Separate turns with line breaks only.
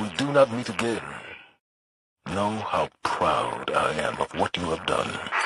we do not meet again, know how proud I am of what you have done.